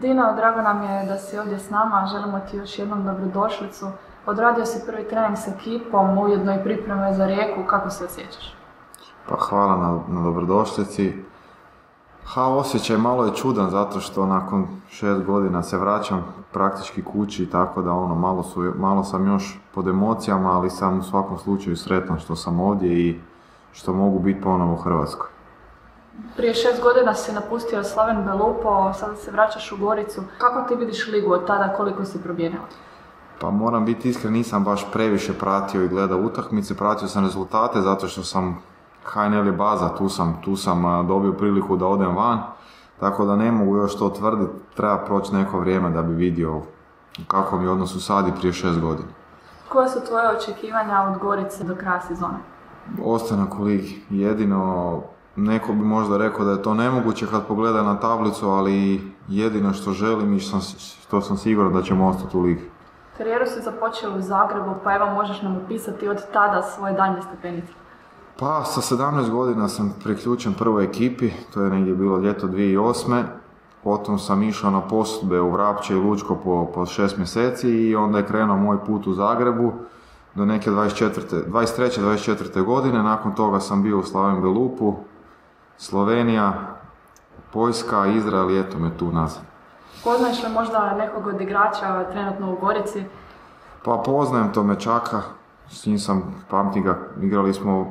Tino, drago nam je da si ovdje s nama, želimo ti još jednom dobrodošlicu. Odradio si prvi trening s ekipom, ujedno i pripreme za rijeku, kako se osjećaš? Pa hvala na, na dobrodošlici. Ha, osjećaj malo je čudan zato što nakon šest godina se vraćam praktički kući, tako da ono, malo, su, malo sam još pod emocijama, ali sam u svakom slučaju sretan što sam ovdje i što mogu biti ponovo u Hrvatskoj. Prije šest godina si napustio Slaven Belupo, sada se vraćaš u Goricu. Kako ti vidiš ligu od tada, koliko si promijenila? Pa moram biti iskren, nisam baš previše pratio i gledao utakmice, pratio sam rezultate zato što sam HNL je baza, tu sam, tu sam dobio priliku da odem van, tako da ne mogu još to tvrditi, treba proći neko vrijeme da bi vidio u kakvom je odnosu sad i prije šest godina. Koja su tvoje očekivanja od Gorice do kraja sezone? Ostanak u ligi, jedino Neko bi možda rekao da je to nemoguće kad pogleda na tablicu, ali jedino što želim i što sam, što sam siguran da ćemo ostati u ligi. Karijeru si započeo u Zagrebu, pa evo možeš nam opisati od tada svoje daljnje stepenice. Pa sa 17 godina sam priključen prvoj ekipi, to je negdje bilo ljeto 2008. Potom sam išao na posudbe u Vrapće i Lučko po, po šest mjeseci i onda je krenuo moj put u Zagrebu do neke 24. 23. 24. godine. Nakon toga sam bio u Slaven Belupu, Slovenija, Poljska, Izrael i eto me tu nazad. Poznaješ li možda nekog od igrača trenutno u Gorici? Pa poznajem Tomečaka, s njim sam, pamtim ga, igrali smo uh,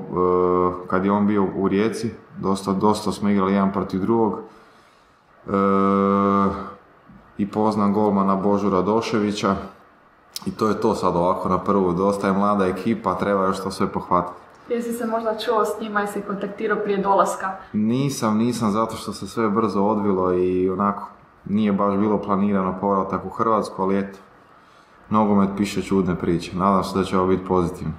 kad je on bio u Rijeci, dosta, dosta smo igrali jedan protiv drugog. Uh, I poznam golmana Božu Radoševića. I to je to sad ovako na prvu, dosta je mlada ekipa, treba još to sve pohvatiti. Jesi se možda čuo s njima i se kontaktirao prije dolaska? Nisam, nisam, zato što se sve brzo odvilo i onako nije baš bilo planirano povratak u Hrvatsku, ali eto, nogomet piše čudne priče. Nadam se da će ovo biti pozitivno.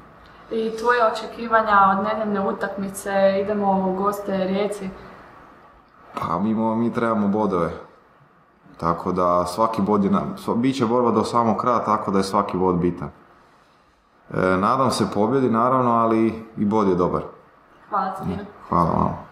I tvoje očekivanja od nedjeljne utakmice, idemo u goste Rijeci? Pa mi, mi trebamo bodove. Tako da svaki bod je, bit će borba do samog kraja, tako da je svaki bod bitan. E, nadam se pobjedi naravno, ali i bod je dobar. Hvala ti. Hvala vam.